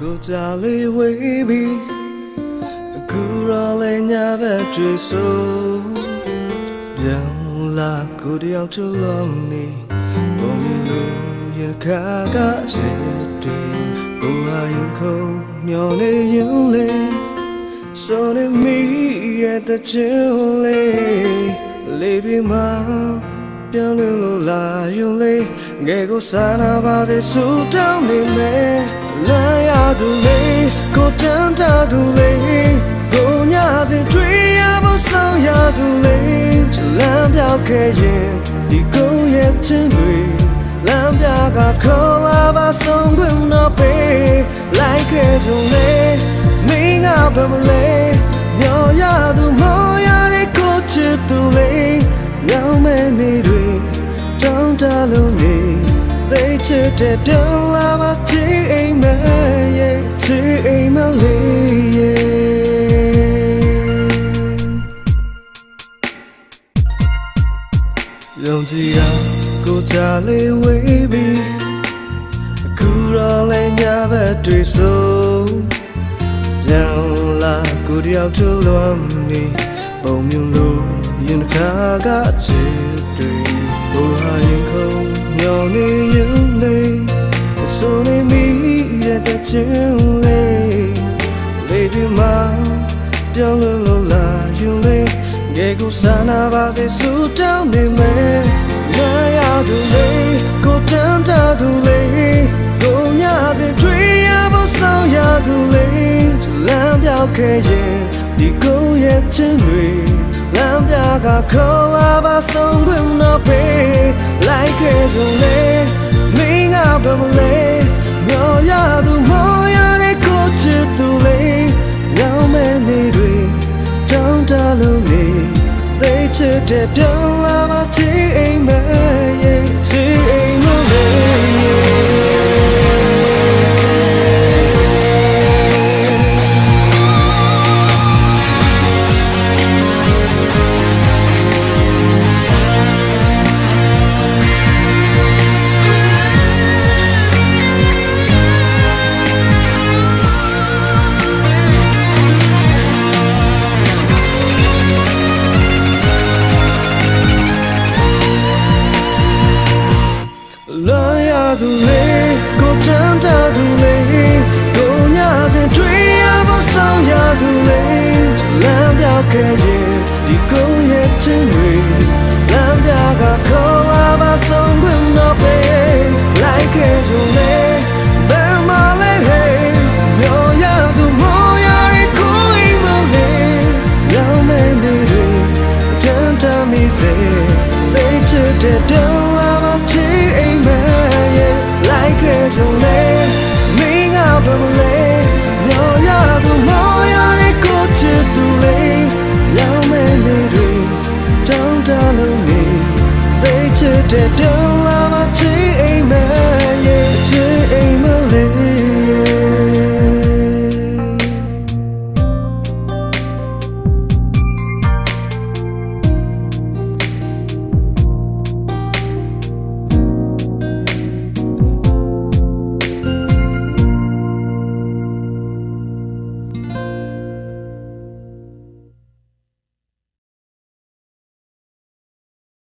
ကိုကြလေးဝေးပြီးအခုရောလဲညာဘက်တွေဆိုပြောင်းလာကိုတယောက်ချလုံးနေပုံမြင်လို့ရင်ခါကချစ်တွေကိုဟာရင်ခုံမျောနေရင်လေဆိုနေမိရဲ့တချင်လေးလေးပြီးမှပြောင်းလို့လာယူလေငယ်ကိုစားနာပါသေးဆူတောင်းနေမယ်လာရ သူလေးကိုတန်းတာသူလေးကိုညတဲ့တွေ့ရဖို့ဆောင်ရသူလေးချလမ်းပြောက်ခဲ့ရင်ဒီကိုရဲ့ချင်းတွေလမ်းပြကခေါ်လာပါဆုံးခွင့်တော့ပေးလိုက်ခဲ့ကြလေမင်းကဘယ်မလဲမျောရသူမောရတဲ့ကိုချစ်သူလေးရောင်းမဲ့နေတွေတောင်းတလို့ နေသိချစ်တဲ့ပြန်လာပါချီအိမ်မဲရဲ့ချီအိမ်မလေးရဲ့ယုံကြည်ရကိုကြလေးဝေးပြီးအခုတော့လည်းညဘက်တွေ့ဆုံးပြောင်းလာကိုတယောက်ထလွမ်းနေပုံမြုံလို့ရင်ခါကချ ရဲ့တဲ့ချင်းလေးလေးဒီမှာပြောင်းလို့လို့လာယူလေငယ်ကိုစားနာပါသေးစူတောင်းနေမယ်လာရသူလေးကိုတန်းတာသူလေးကိုညတဲ့တွေ့ရဖို့ဆောင်ရသူလေးလမ်းပြောက်ခဲ့ရင်ဒီကိုရဲ့ချင်းတွေလမ်းပြကခေါ်လာပါဆုံးခွင့်တော့ပေးလိုက်ခဲ့သူလေးမင်းကဘယ်မလဲ ချစ်တဲ့ပြောင်းလာ မ်းပြောက်ခဲ့ ya me